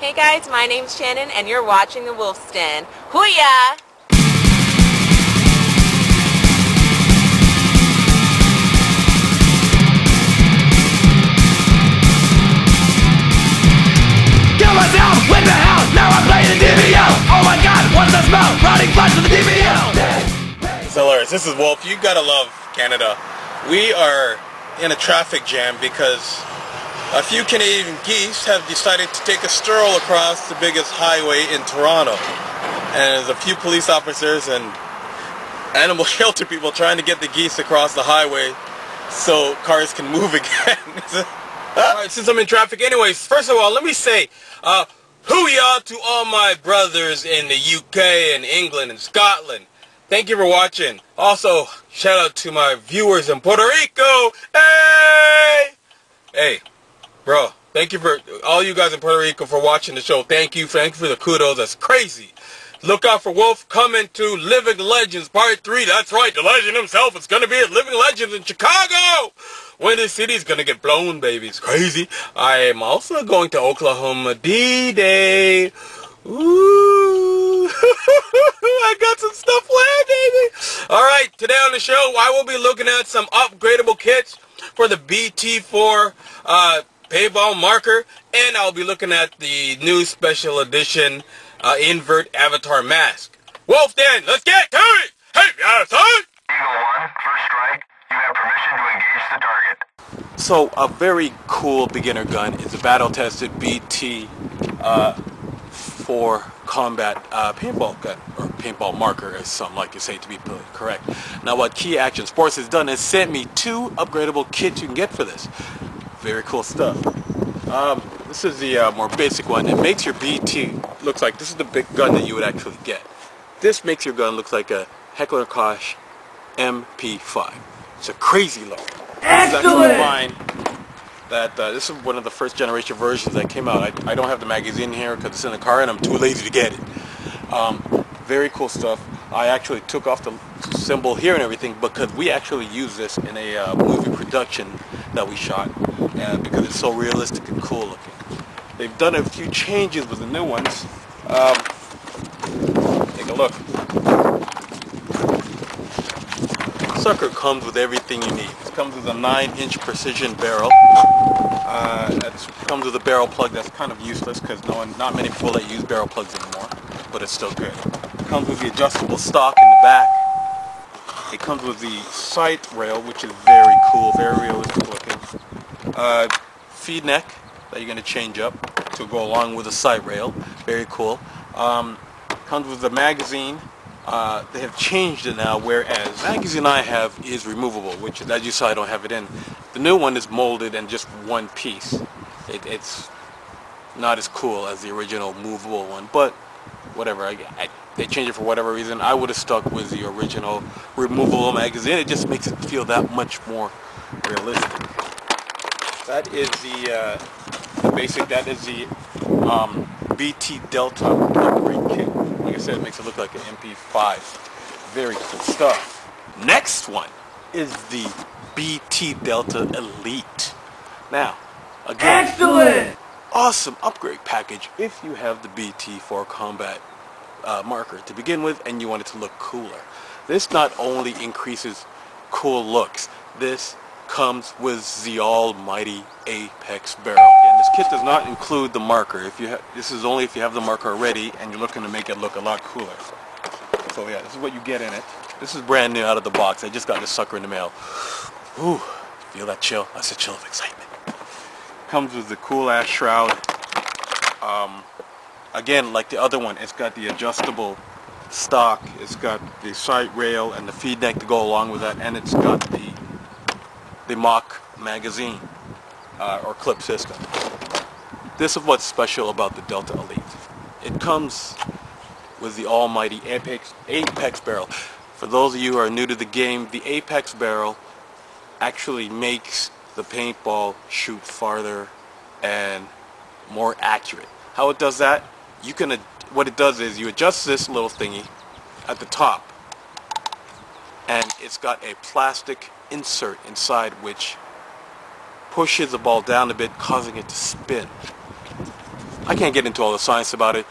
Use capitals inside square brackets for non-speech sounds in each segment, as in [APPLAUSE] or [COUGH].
Hey guys, my name's Shannon and you're watching The Wolf's Den. Hooyah! Kill myself with the hell. Now I'm playing the DVO. Oh my god, what's the smell? Running flash to the DVO. It's hilarious. This is Wolf. You gotta love Canada. We are in a traffic jam because a few Canadian geese have decided to take a stroll across the biggest highway in Toronto. And there's a few police officers and animal [LAUGHS] shelter people trying to get the geese across the highway so cars can move [LAUGHS] again. Alright, since I'm in traffic anyways, first of all, let me say, uh, hooyah to all my brothers in the UK and England and Scotland. Thank you for watching. Also, shout out to my viewers in Puerto Rico. Hey! Hey, bro, thank you for all you guys in Puerto Rico for watching the show. Thank you. Thank you for the kudos. That's crazy. Look out for Wolf coming to Living Legends Part 3. That's right, the legend himself is going to be at Living Legends in Chicago. When the city's going to get blown, baby. It's crazy. I am also going to Oklahoma D-Day. Ooh. [LAUGHS] I got some stuff planned, baby. All right, today on the show, I will be looking at some upgradable kits for the BT4 uh, paintball marker, and I'll be looking at the new special edition uh, invert avatar mask. Wolf Den, let's get to it! Hey, yeah, son! Eagle 1, first strike. You have permission to engage the target. So a very cool beginner gun is a battle-tested BT uh, for combat uh, paintball gun, or paintball marker as some like to say to be correct. Now what Kee Action Sports has done is sent me two upgradable kits you can get for this. Very cool stuff. Um, this is the uh, more basic one. It makes your BT looks like this is the big gun that you would actually get. This makes your gun look like a Heckler Koch MP5. It's a crazy look. Excellent. Fine. That uh, this is one of the first generation versions that came out. I, I don't have the magazine here because it's in the car and I'm too lazy to get it. Um, very cool stuff. I actually took off the symbol here and everything because we actually use this in a uh, movie production that we shot uh, because it's so realistic and cool looking. They've done a few changes with the new ones. Um, take a look. Sucker comes with everything you need. It comes with a 9-inch precision barrel. Uh, it comes with a barrel plug that's kind of useless because no one, not many people that use barrel plugs anymore, but it's still good. It comes with the adjustable stock in the back. It comes with the sight rail, which is very cool, very realistic. Uh, feed neck that you're going to change up to go along with the sight rail. Very cool. Um, comes with the magazine. Uh, they have changed it now, whereas magazine I have is removable, which as you saw I don't have it in. The new one is molded and just one piece. It, it's not as cool as the original movable one, but whatever. I, I, they changed it for whatever reason. I would have stuck with the original removable magazine. It just makes it feel that much more realistic. That is the, uh, the basic. That is the um, BT Delta upgrade kit. Like I said, it makes it look like an MP5. Very cool stuff. Next one is the BT Delta Elite. Now, again, Excellent. awesome upgrade package if you have the BT4 combat uh, marker to begin with and you want it to look cooler. This not only increases cool looks, this comes with the almighty Apex barrel. And this kit does not include the marker. If you this is only if you have the marker already and you're looking to make it look a lot cooler. So yeah, this is what you get in it. This is brand new out of the box. I just got this sucker in the mail. Ooh, feel that chill? That's a chill of excitement. Comes with the cool ass shroud. Um, again, like the other one, it's got the adjustable stock. It's got the sight rail and the feed neck to go along with that, and it's got the the mock magazine uh, or clip system. This is what's special about the Delta Elite. It comes with the almighty Apex, Apex barrel. For those of you who are new to the game, the Apex barrel actually makes the paintball shoot farther and more accurate. How it does that? You can, what it does is you adjust this little thingy at the top and it's got a plastic insert inside which pushes the ball down a bit causing it to spin. I can't get into all the science about it.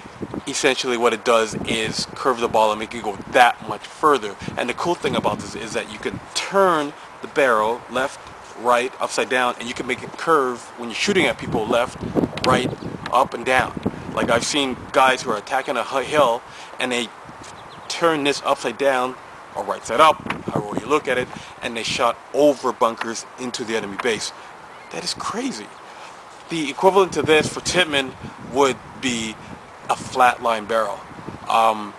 Essentially what it does is curve the ball and make it go that much further. And the cool thing about this is that you can turn the barrel left, right, upside down, and you can make it curve when you're shooting at people left, right, up and down. Like I've seen guys who are attacking a hill and they turn this upside down or right side up, however you look at it, and they shot over bunkers into the enemy base. That is crazy. The equivalent to this for Tippmann would be a flatline barrel. Um,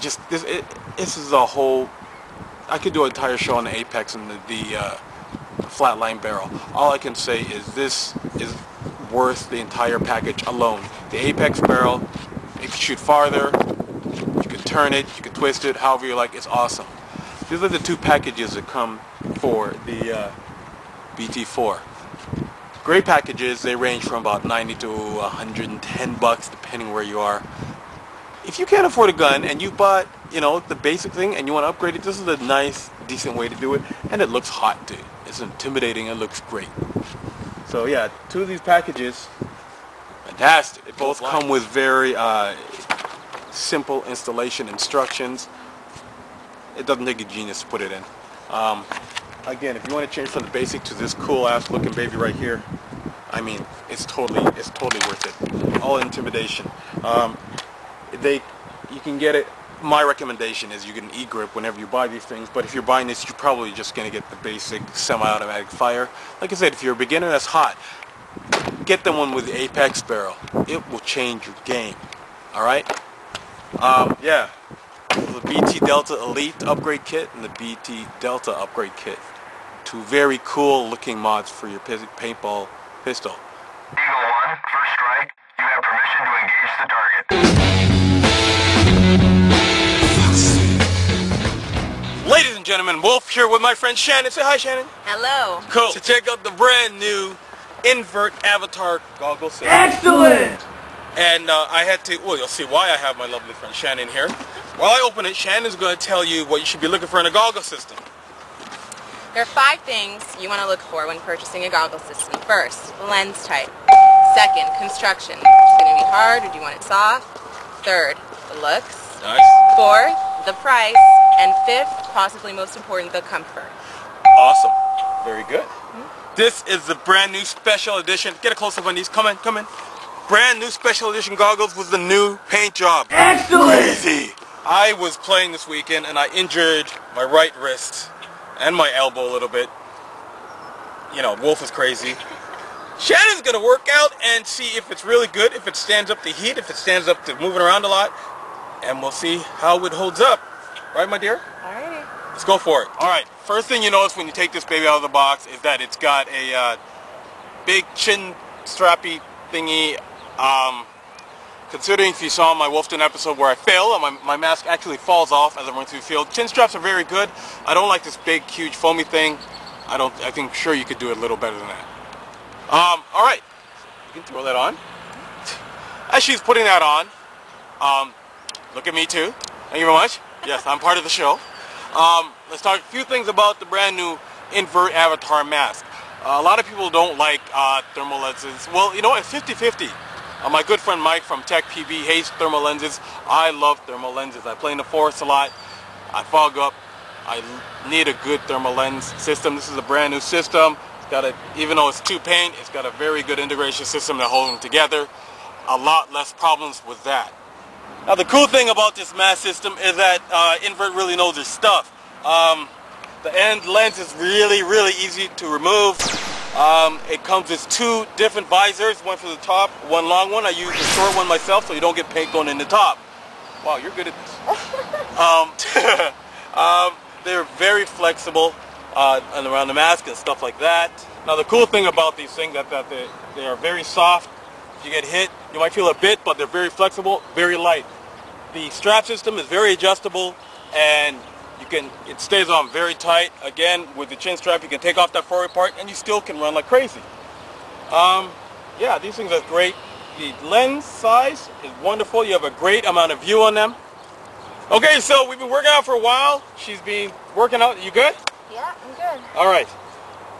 just this, it, this is a whole. I could do an entire show on the Apex and the, the uh, flatline barrel. All I can say is this is worth the entire package alone. The Apex barrel, if you shoot farther, turn it, you can twist it, however you like. It's awesome. These are the two packages that come for the uh, BT4. Great packages. They range from about 90 to 110 bucks, depending where you are. If you can't afford a gun and you bought, you know, the basic thing and you want to upgrade it, this is a nice, decent way to do it. And it looks hot too. It's intimidating. It looks great. So yeah, two of these packages, fantastic. They both come with very uh, simple installation instructions. It doesn't take a genius to put it in. Um, again, if you want to change from the basic to this cool ass looking baby right here, I mean, it's totally, it's totally worth it. All intimidation. Um, they, you can get it. My recommendation is you get an e-grip whenever you buy these things. But if you're buying this, you're probably just gonna get the basic semi-automatic fire. Like I said, if you're a beginner that's hot, get the one with the Apex barrel. It will change your game. All right. Um, yeah. The BT Delta Elite upgrade kit and the BT Delta upgrade kit. Two very cool looking mods for your paintball pistol. Eagle 1, first strike. You have permission to engage the target. Ladies and gentlemen, Wolf here with my friend Shannon. Say hi, Shannon. Hello. Cool. To check out the brand new invert avatar goggle set. Excellent! And uh, I had to, well, you'll see why I have my lovely friend Shannon here. While I open it, Shannon's going to tell you what you should be looking for in a goggle system. There are five things you want to look for when purchasing a goggle system. First, lens type. Second, construction. Is it going to be hard or do you want it soft? Third, the looks. Nice. Fourth, the price. And fifth, possibly most important, the comfort. Awesome. Very good. This is the brand new special edition. Get a close up on these. Come in, come in. Brand new special edition goggles with the new paint job. Excellent! Crazy. I was playing this weekend and I injured my right wrist and my elbow a little bit. You know, Wolf is crazy. Shannon's gonna work out and see if it's really good, if it stands up to heat, if it stands up to moving around a lot, and we'll see how it holds up. Right, my dear? Alrighty. Let's go for it. All right. First thing you notice when you take this baby out of the box is that it's got a uh, big chin strappy thingy. Um, considering if you saw my Wolfton episode where I fail and my, my mask actually falls off as I'm running through the field. Chin straps are very good. I don't like this big, huge, foamy thing. I don't. I think sure you could do it a little better than that. Um, all right. You can throw that on. As she's putting that on, um, look at me too. Thank you very much. Yes, I'm part of the show. Um, let's talk a few things about the brand new invert avatar mask. Uh, a lot of people don't like uh, thermal lenses. Well, you know? It's 50-50. Uh, my good friend Mike from Tech PB hates thermal lenses. I love thermal lenses. I play in the forest a lot. I fog up. I need a good thermal lens system. This is a brand new system. It's got a, even though it's two paint, it's got a very good integration system to hold them together. A lot less problems with that. Now the cool thing about this mask system is that uh, Invert really knows their stuff. Um, the end lens is really, really easy to remove. Um, it comes with two different visors, one for the top, one long one. I use the short one myself so you don't get paint going in the top. Wow, you're good at this. [LAUGHS] um, [LAUGHS] um, they're very flexible uh, and around the mask and stuff like that. Now the cool thing about these things is that they, they are very soft. If you get hit, you might feel a bit, but they're very flexible, very light. The strap system is very adjustable and you can it stays on very tight. Again, with the chin strap, you can take off that forward part and you still can run like crazy. Um, yeah, these things are great. The lens size is wonderful. You have a great amount of view on them. Okay, so we've been working out for a while. She's been working out. You good? Yeah, I'm good. All right.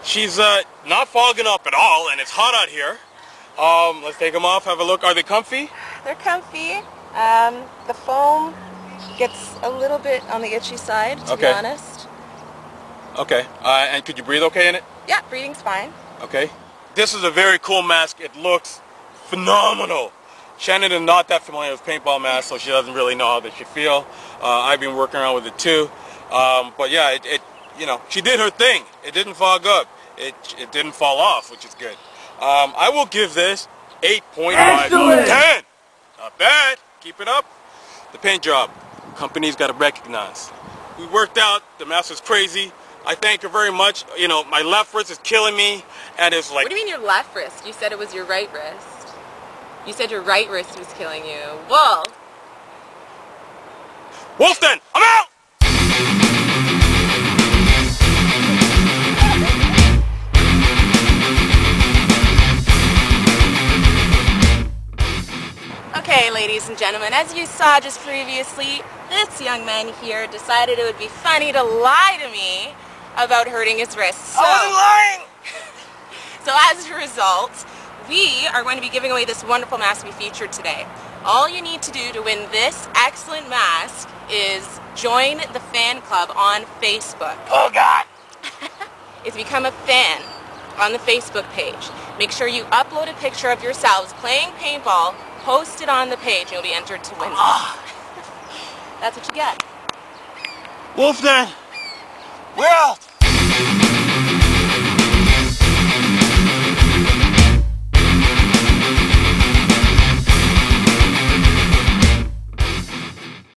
She's uh, not fogging up at all, and it's hot out here. Um, let's take them off, have a look. Are they comfy? They're comfy. Um, the foam gets a little bit on the itchy side, to be honest. Okay. Uh, and could you breathe okay in it? Yeah, breathing's fine. Okay. This is a very cool mask. It looks phenomenal. Shannon is not that familiar with paintball masks, so she doesn't really know how they should feel. Uh, I've been working around with it too. Um, but yeah, it, it, you know, she did her thing. It didn't fog up. It, it didn't fall off, which is good. Um, I will give this 8.5 out of 10. Not bad. Keep it up. The paint job. Company's got to recognize. We worked out. The mask was crazy. I thank her very much. You know, my left wrist is killing me, and it's like What do you mean your left wrist? You said it was your right wrist. You said your right wrist was killing you. Well, Wolfden, I'm out! Okay, ladies and gentlemen, as you saw just previously, this young man here decided it would be funny to lie to me about hurting his wrist. So, lying! [LAUGHS] so as a result, we are going to be giving away this wonderful mask we featured today. All you need to do to win this excellent mask is join the fan club on Facebook. Oh God! [LAUGHS] is become a fan on the Facebook page. Make sure you upload a picture of yourselves playing paintball, post it on the page, and you'll be entered to win. Ah. [LAUGHS] That's what you get. Wolfden, we're out!